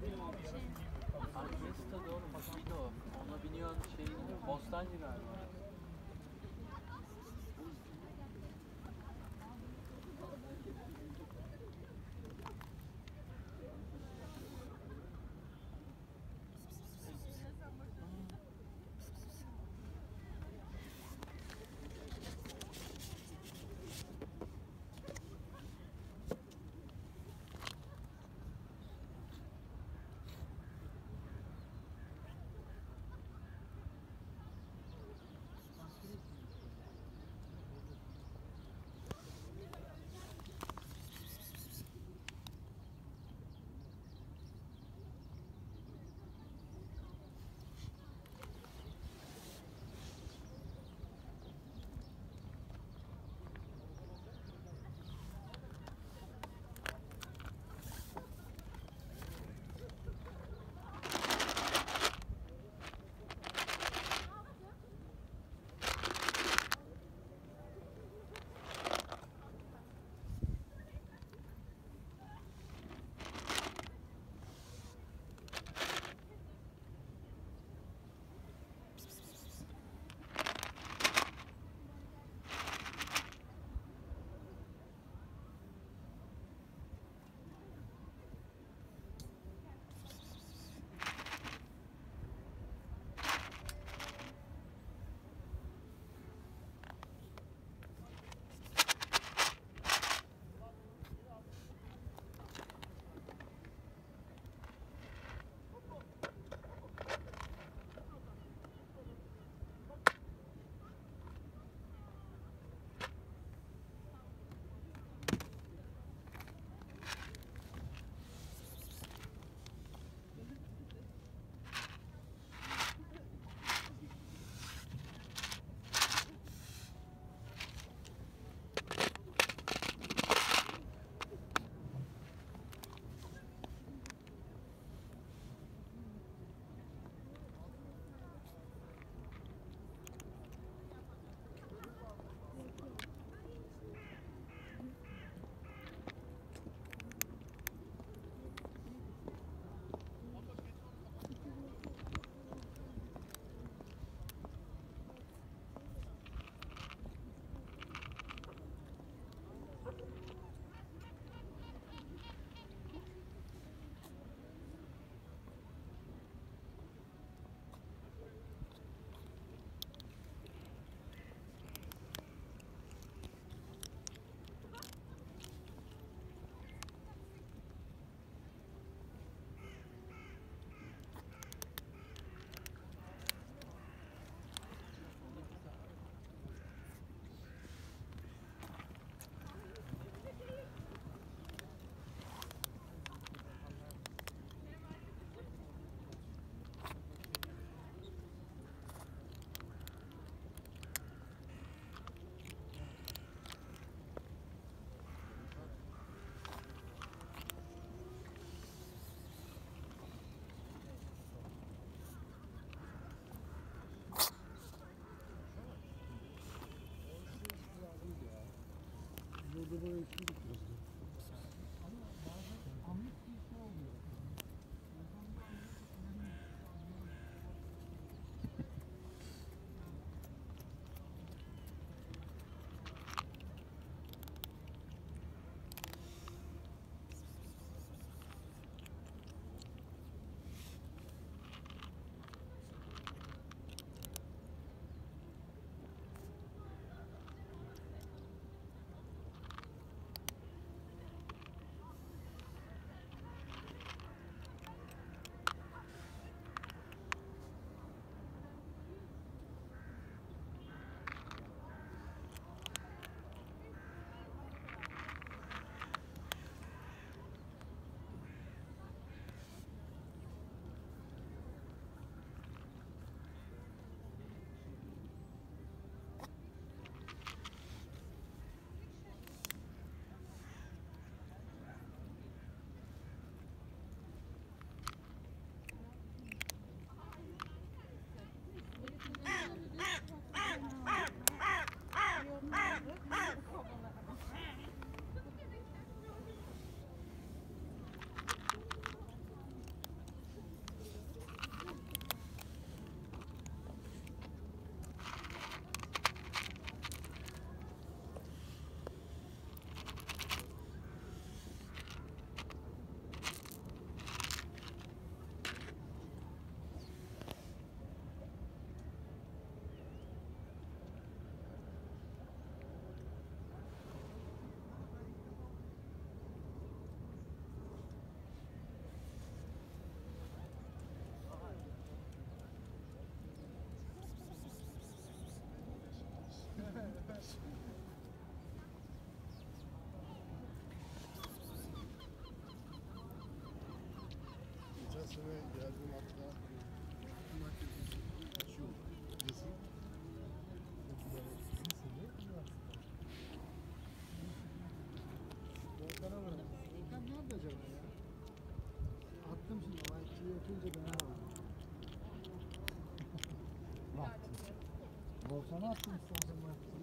Fiesta doğru Mosquito. Ona biniyorsun şey Bostancı galiba. Thank you. Geçen sene geldiğim hatta şu resim. Volkan'a varım. Volkan nerede acaba ya? Attım şimdi ama ikili yapınca ben attım istersen bak.